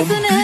isn't it?